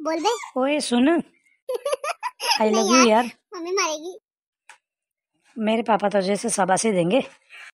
बोल बे ओए सुन। आई लव यू यार। मम्मी मारेगी। मेरे पापा तो जैसे शाबाशी देंगे।